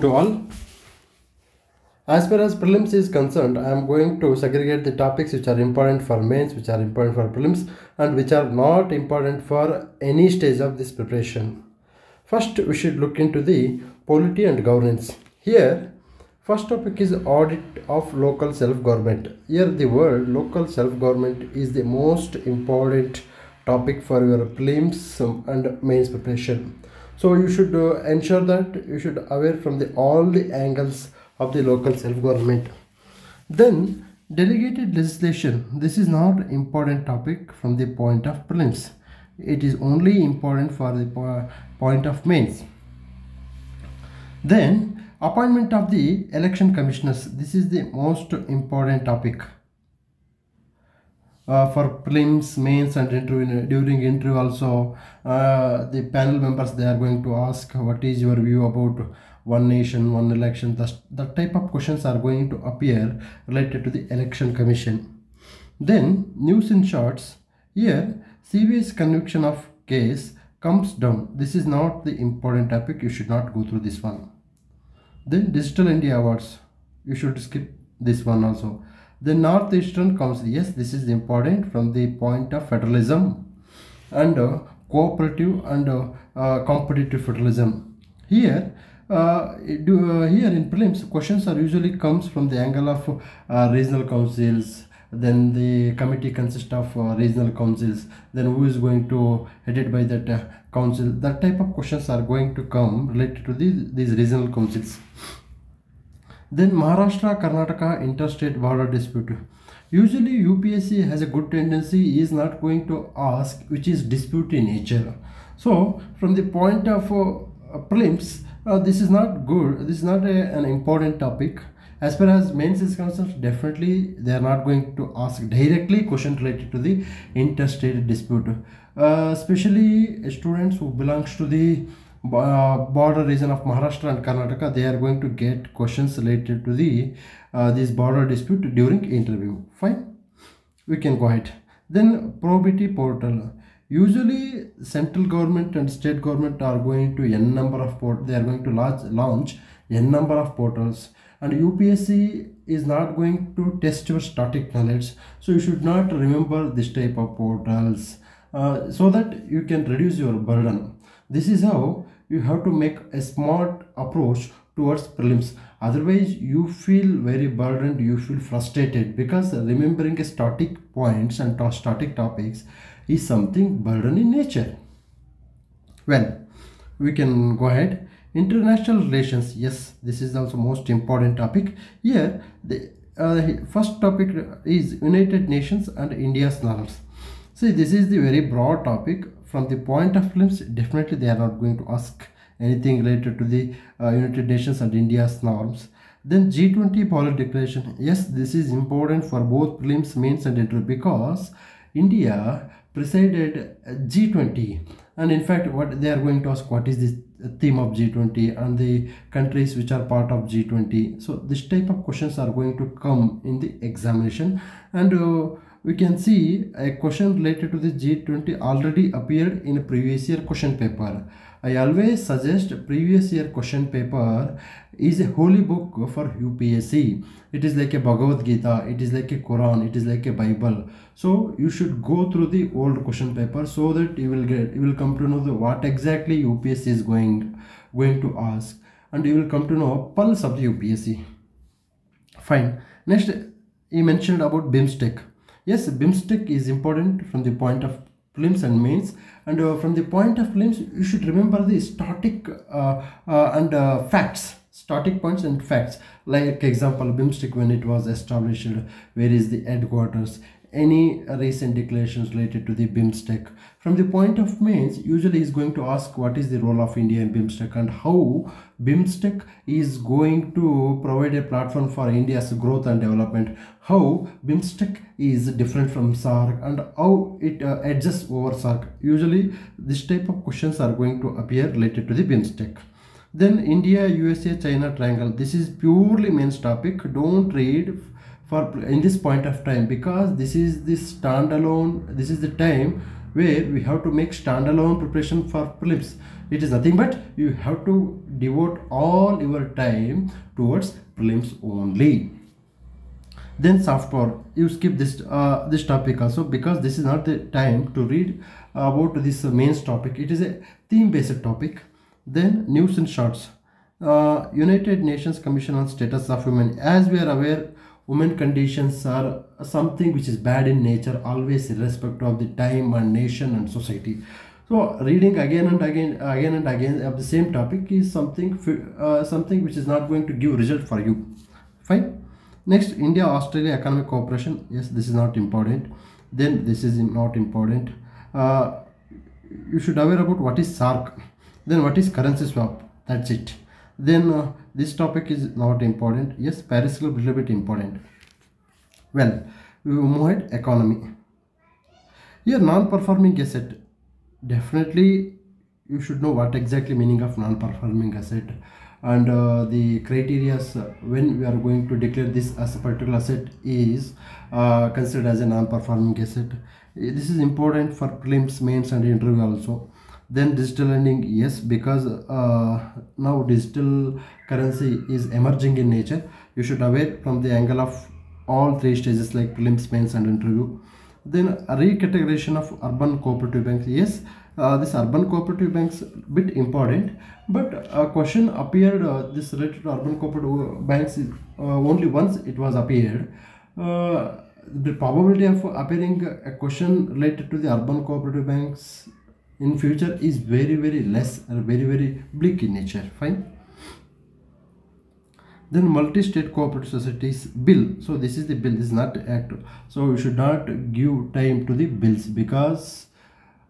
to all. As far as prelims is concerned, I am going to segregate the topics which are important for mains, which are important for prelims, and which are not important for any stage of this preparation. First, we should look into the polity and governance. Here, first topic is audit of local self-government. Here, the word local self-government is the most important topic for your prelims and mains preparation. So you should uh, ensure that you should aware from the all the angles of the local self-government. Then delegated legislation. This is not important topic from the point of prelims. It is only important for the po- point of mains. Then appointment of the election commissioners. This is the most important topic. Uh, for prelims, mains, and interview. During interview, also uh, the panel members they are going to ask, "What is your view about one nation, one election?" That that type of questions are going to appear related to the election commission. Then news in shorts. Here, CBS conviction of case comes down. This is not the important topic. You should not go through this one. Then Digital India Awards. You should skip this one also. The Northeastern Council. Yes, this is important from the point of federalism and uh, cooperative and uh, uh, competitive federalism. Here, uh, do, uh, here in prelims, questions are usually comes from the angle of uh, regional councils. Then the committee consists of regional councils. Then who is going to headed by that council? That type of questions are going to come related to these, these regional councils. Then Maharashtra Karnataka interstate border dispute. Usually UPSC has a good tendency is not going to ask which is dispute in nature. So from the point of uh, prelims, uh, this is not good. This is not a, an important topic. As far as mains is concerned, definitely they are not going to ask directly question related to the interstate dispute. Uh, especially students who belongs to the uh, border region of Maharashtra and Karnataka, they are going to get questions related to the uh, this border dispute during interview. Fine, we can go ahead. Then probity portal. Usually, central government and state government are going to n number of port. They are going to launch launch n number of portals, and UPSC is not going to test your static knowledge. So you should not remember this type of portals. Uh, so that you can reduce your burden. This is how you have to make a smart approach towards prelims. Otherwise you feel very burdened you feel frustrated because remembering static points and static topics is something burden in nature. Well we can go ahead. International relations yes this is also most important topic. Here the uh, first topic is united nations and india's norms see this is the very broad topic from the point of films definitely they are not going to ask anything related to the uh, united nations and india's norms. Then g20 policy declaration. Yes this is important for both prelims mains and interview because india presided g20 and in fact what they are going to ask what is the theme of g20 and the countries which are part of g20 so this type of questions are going to come in the examination. And uh, we can see a question related to the G20 already appeared in a previous year question paper. I always suggest previous year question paper is a holy book for UPSC. It is like a Bhagavad Gita, it is like a Quran, it is like a Bible. So you should go through the old question paper so that you will get you will come to know the what exactly UPSC is going going to ask and you will come to know pulse of the UPSC. Fine. Next, he mentioned about BIMSTEC yes bimstec is important from the point of prelims and mains and uh, from the point of prelims you should remember the static uh, uh, and uh, facts. Static points and facts. Like example bimstec when it was established where is the headquarters any recent declarations related to the BIMSTEC. From the point of means, usually is going to ask what is the role of India in BIMSTEC and how BIMSTEC is going to provide a platform for India's growth and development. How BIMSTEC is different from SAARC and how it uh, adjusts over SAARC. Usually, this type of questions are going to appear related to the BIMSTEC. Then India, USA, China triangle. This is purely mains topic. Don't read for in this point of time because this is the standalone this is the time where we have to make standalone preparation for prelims. It is nothing but you have to devote all your time towards prelims only. Then software you skip this uh, this topic also because this is not the time to read about this uh, topic. It is a theme based topic. Then news and shorts. Uh, united nations commission on status of women. As we are aware women conditions are something which is bad in nature always irrespective of the time and nation and society. So reading again and again again and again of the same topic is something uh, something which is not going to give result for you. Fine. Next india australia economic cooperation. Yes this is not important. Then this is not important. Uh, you should aware about what is SAARC then what is currency swap? That's it. Then uh, this topic is not important. Yes paris club little bit important. Well we move ahead economy. Here non-performing asset. Definitely you should know what exactly meaning of non-performing asset. And uh, the criteria uh, when we are going to declare this as a particular asset is uh, considered as a non-performing asset. This is important for prelims mains and interview also then digital lending yes because uh, now digital currency is emerging in nature. You should aware from the angle of all three stages like prelims mains and interview. Then recategorization of urban cooperative banks yes uh, this urban cooperative banks bit important but a question appeared uh, this related to urban cooperative banks is, uh, only once it was appeared. Uh, the probability of appearing a question related to the urban cooperative banks in future is very very less or very very bleak in nature. Fine. Then multi-state cooperative societies bill. So this is the bill. This is not act. So you should not give time to the bills because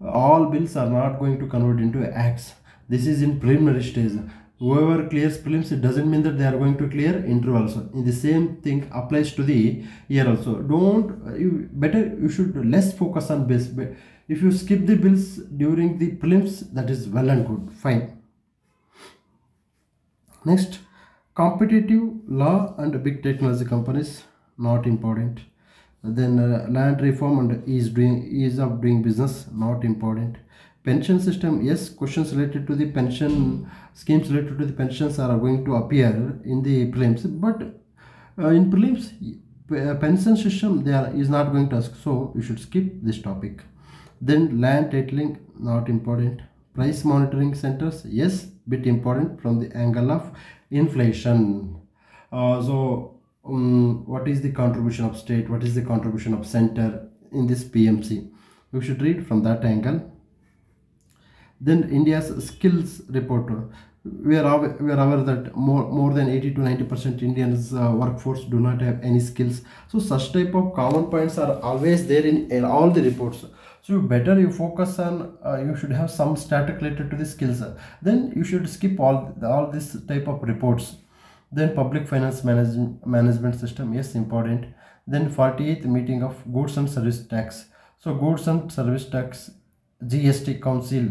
all bills are not going to convert into acts. This is in preliminary stage whoever clears prelims it doesn't mean that they are going to clear interview also. In the same thing applies to the year also. Don't you better you should less focus on but if you skip the bills during the prelims that is well and good. Fine. Next competitive law and big technology companies not important. Then uh, land reform and ease doing ease of doing business not important pension system yes questions related to the pension schemes related to the pensions are going to appear in the prelims but uh, in prelims uh, pension system there is not going to ask so you should skip this topic. Then land titling not important. Price monitoring centers yes bit important from the angle of inflation. Uh, so um, what is the contribution of state? What is the contribution of center in this pmc you should read from that angle then india's skills report we are aware, we are aware that more more than 80 to 90 percent indians uh, workforce do not have any skills. So such type of common points are always there in, in all the reports. So better you focus on uh, you should have some static related to the skills. Then you should skip all all this type of reports. Then public finance management management system yes important. Then 48th meeting of goods and service tax. So goods and service tax gst council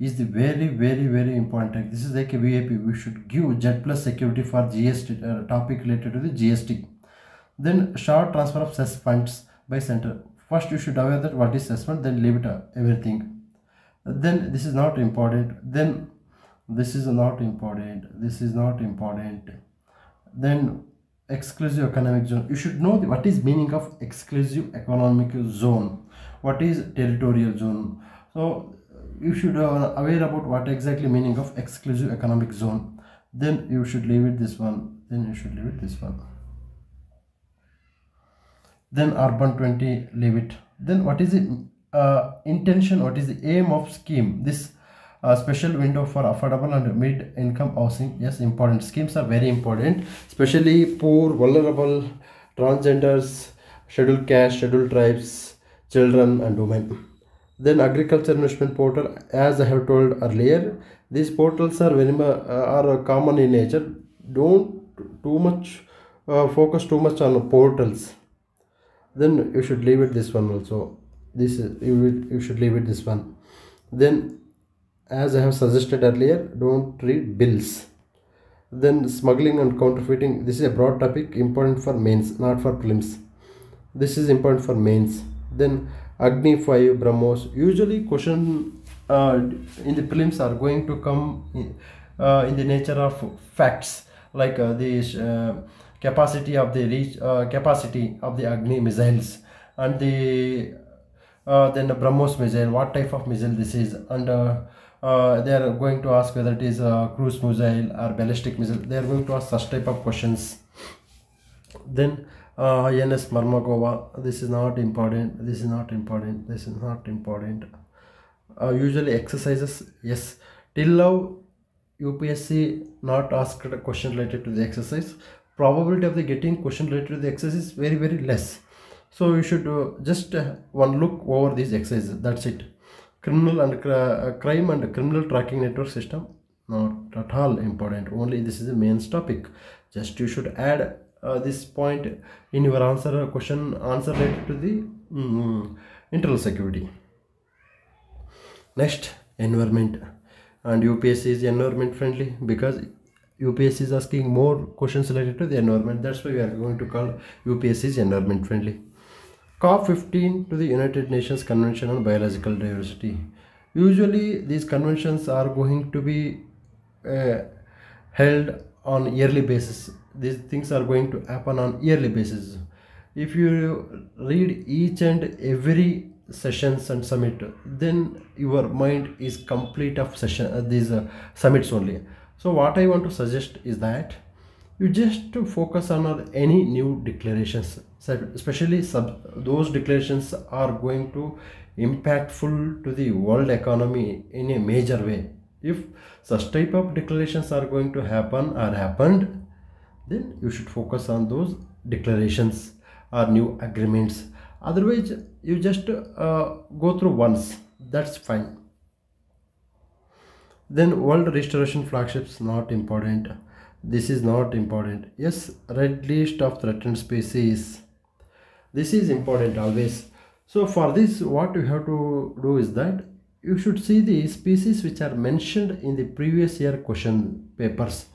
is the very very very important. This is like a vip we should give jet plus security for gst uh, topic related to the gst then short transfer of cess funds by center. First you should aware that what is cess fund then leave it uh, everything. Then this is not important. Then this is not important. This is not important. Then exclusive economic zone. You should know what is meaning of exclusive economic zone. What is territorial zone? So you should uh, aware about what exactly meaning of exclusive economic zone. Then you should leave it this one. Then you should leave it this one. Then urban 20 leave it. Then what is the uh, intention what is the aim of scheme? This a special window for affordable and mid-income housing. Yes important. Schemes are very important especially poor vulnerable transgenders scheduled caste scheduled tribes children and women then agriculture investment portal as i have told earlier these portals are very uh, are common in nature. Don't too much uh, focus too much on portals. Then you should leave it this one also. This is you, you should leave it this one. Then as I have suggested earlier don't read bills. Then smuggling and counterfeiting this is a broad topic important for mains not for prelims this is important for mains. Then Agni 5 BrahMos. Usually question uh, in the prelims are going to come in, uh, in the nature of facts like uh, the uh, capacity of the reach uh, capacity of the Agni missiles and the uh, then the BrahMos missile. What type of missile this is? And they are going to ask whether it is a cruise missile or ballistic missile. They are going to ask such type of questions. Then uh, INS Mormugao this is not important this is not important this is not important. Uh, usually exercises yes. Till now UPSC not asked a question related to the exercise. Probability of the getting question related to the exercise is very very less. So you should uh, just uh, one look over these exercises that's it. Criminal and uh, crime and criminal tracking network system not at all important only this is the main topic. Just you should add uh, this point in your answer question answer related to the mm, internal security. Next environment. And UPSC is environment friendly because UPSC is asking more questions related to the environment. That's why we are going to call UPSC is environment friendly. COP15 to the United Nations Convention on Biological Diversity. Usually these conventions are going to be uh, held on yearly basis these things are going to happen on yearly basis. If you read each and every sessions and summit then your mind is complete of session uh, these uh, summits only. So what i want to suggest is that you just focus on any new declarations. Especially sub, those declarations are going to impactful to the world economy in a major way. If such type of declarations are going to happen or happened then you should focus on those declarations or new agreements. Otherwise you just uh, go through once. That's fine. Then world restoration flagships not important. This is not important. Yes red list of threatened species. This is important always. So for this what you have to do is that you should see the species which are mentioned in the previous year question papers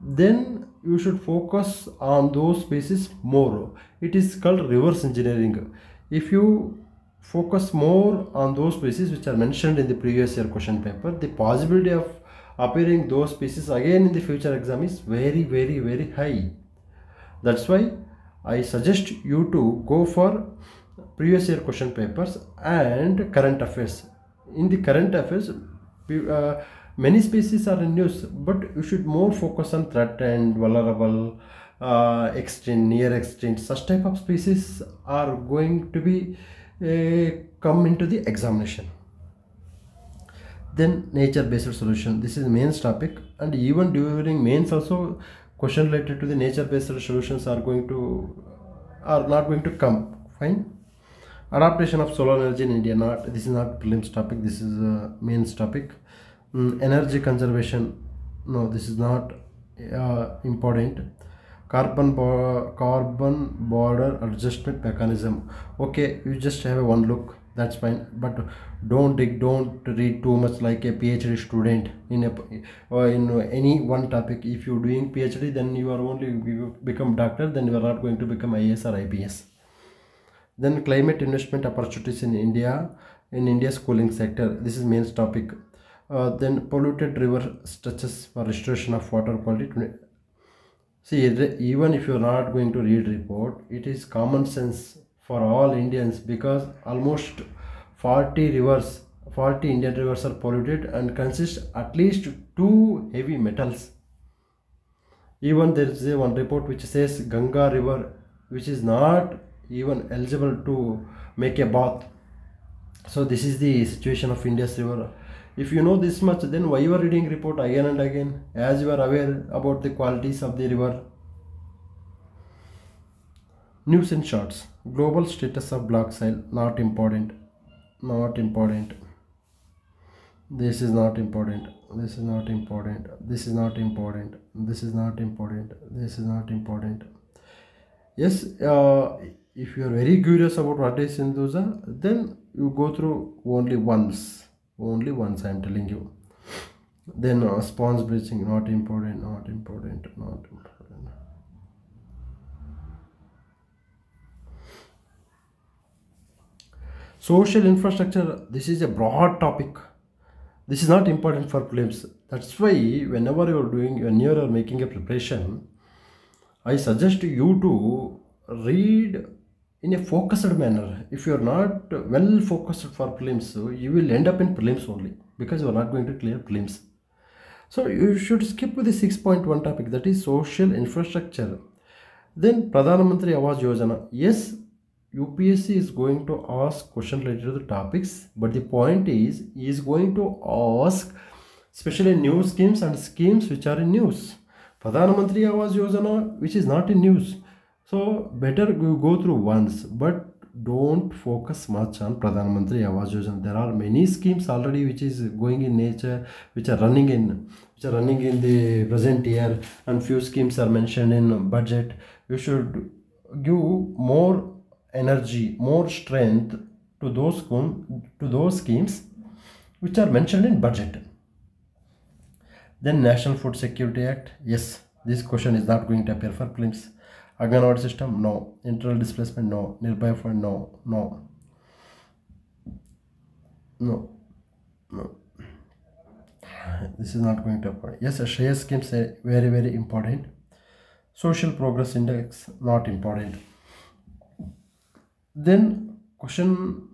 then you should focus on those spaces more. It is called reverse engineering. If you focus more on those spaces which are mentioned in the previous year question paper the possibility of appearing those spaces again in the future exam is very very very high. That's why i suggest you to go for previous year question papers and current affairs. In the current affairs uh, many species are in use but you should more focus on threatened vulnerable uh, extinct near extinct such type of species are going to be uh, come into the examination. Then nature based solution. This is mains topic. And even during mains also question related to the nature based solutions are going to are not going to come. Fine. Adaptation of solar energy in india not this is not prelims topic this is a mains topic mm, energy conservation no this is not uh, important. Carbon bo carbon border adjustment mechanism. Okay you just have a one look that's fine but don't dig don't read too much like a phd student in a or in any one topic. If you're doing phd then you are only become doctor then you are not going to become is or ips then climate investment opportunities in india in india's cooling sector. This IAS main topic uh, then polluted river stretches for restoration of water quality see even if you're not going to read report it is common sense for all indians because almost 40 rivers 40 indian rivers are polluted and consist at least two heavy metals. Even there is a one report which says ganga river which is not even eligible to make a bath. So this is the situation of india's river if you know this much then why you are reading report again and again as you are aware about the qualities of the river? News in shorts. Global status of black soil not important. Not important. This is not important. This is not important. This is not important. This is not important. This is not important. Yes uh, if you are very curious about what is Hinduism then you go through only once only once i'm telling you. Then uh, sponge bleaching not important not important not important. Social infrastructure this is a broad topic. This is not important for prelims that's why whenever you're doing when you're making a preparation i suggest you to read in a focused manner if you're not well focused for prelims you will end up in prelims only because you're not going to clear prelims so you should skip with the 6.1 topic that is social infrastructure then pradhan mantri awas yojana yes UPSC is going to ask question related to the topics, but the point is, he is going to ask especially new schemes and schemes which are in news. Pradhan Mantri Awas Yojana, which is not in news. So better you go through once, but don't focus much on Pradhan Mantri Awas Yojana. There are many schemes already which is going in nature, which are running in, which are running in the present year, and few schemes are mentioned in budget. You should give more energy, more strength to those to those schemes which are mentioned in budget. Then National Food Security Act, yes, this question is not going to appear for prelims. Anganwadi system, no. Internal displacement, no. Nirbhaya fund, no. No. No. No. This is not going to appear. Yes, share schemes are very, very important. Social progress index, not important then question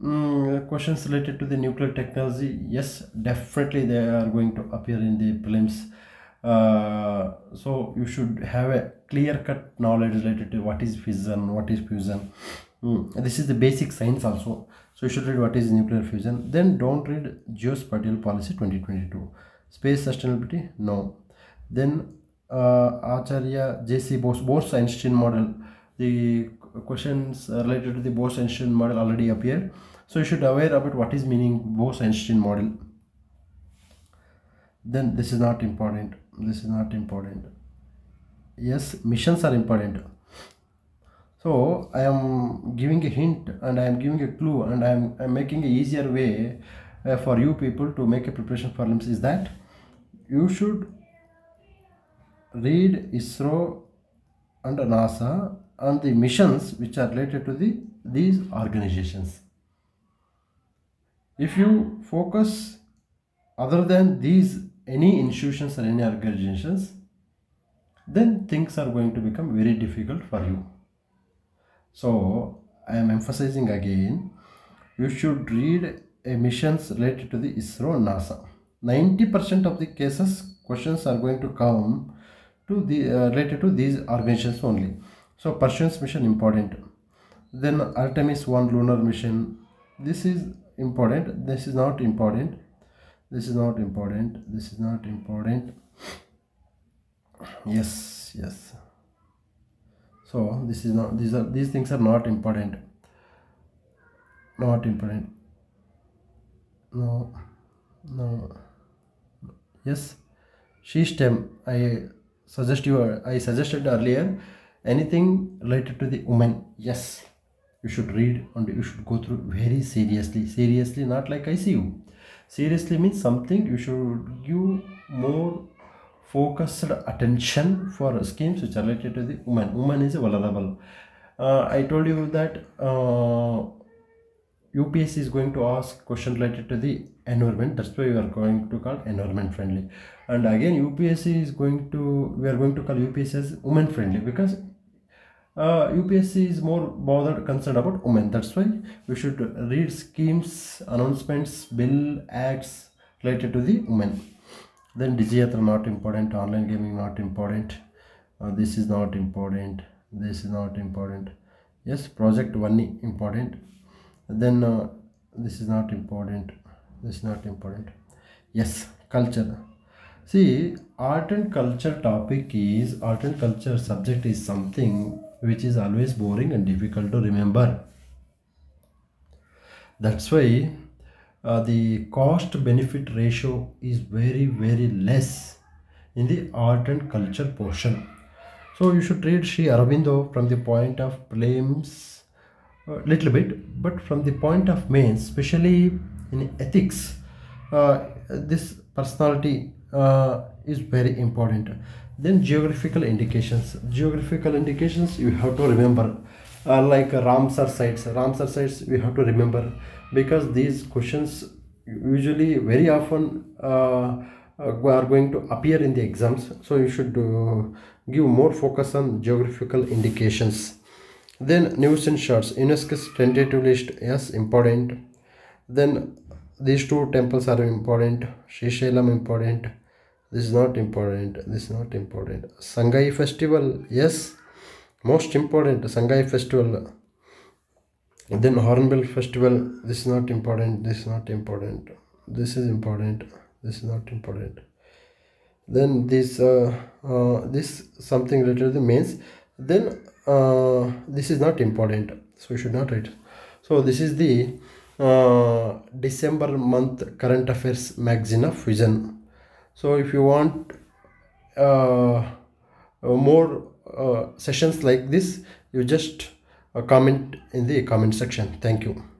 um, questions related to the nuclear technology yes definitely they are going to appear in the prelims uh, so you should have a clear cut knowledge related to what is fission what is fusion. Mm, this is the basic science also. So you should read what is nuclear fusion. Then don't read geospatial policy 2022 space sustainability? No. Then uh, acharya jc bose bose einstein model. The questions related to the Bose-Einstein model already appear. So you should aware about what is meaning Bose-Einstein model. Then this is not important. This is not important. Yes, missions are important. So I am giving a hint and I am giving a clue and I am I'm making a easier way uh, for you people to make a preparation for LIMS is that you should read ISRO and NASA and the missions which are related to the these organizations if you focus other than these any institutions or any organizations then things are going to become very difficult for you so i am emphasizing again you should read missions related to the isro nasa 90% of the cases questions are going to come to the uh, related to these organizations only so Perseverance mission important. Then Artemis 1 lunar mission. This is important. This is not important. This is not important. This is not important. Yes, yes. So this is not these are these things are not important. Not important. No, no. Yes, she STEM. I suggest you. I suggested earlier anything related to the woman yes you should read and you should go through very seriously seriously not like i see you seriously means something. You should give more focused attention for schemes which are related to the woman. Woman is vulnerable. Uh, i told you that uh, UPSC is going to ask question related to the environment. That's why we are going to call environment friendly. And again UPSC is going to we are going to call UPSC as women friendly because uh, UPSC is more bothered concerned about women. That's why we should read schemes, announcements, bill, acts related to the women. Then Digiyatra not important, online gaming not important. Uh, this is not important. This is not important. Yes, project one important. Then uh, this is not important. This is not important. Yes, culture. See, art and culture topic is art and culture subject is something which is always boring and difficult to remember. That's why uh, the cost benefit ratio is very very less in the art and culture portion. So you should read Sri Aurobindo from the point of claims a uh, little bit, but from the point of mains, especially in ethics, uh, this personality uh, is very important. Then geographical indications. Geographical indications you have to remember. Uh, like ramsar sites. Ramsar sites we have to remember because these questions usually very often uh, uh, are going to appear in the exams. So you should uh, give more focus on geographical indications. Then news and shorts. Unesco's tentative list yes important. Then these two temples are important. Srisailam important. This is not important. This is not important. Sangai festival yes. Most important sangai festival. Then hornbill festival this is not important. This is not important. This is important. This is not important. Then this uh, uh, this something related to the means then uh, this is not important. So you should not write. So this is the december month current affairs magazine of vision. So if you want uh, uh, more uh, sessions like this you just uh, comment in the comment section. Thank you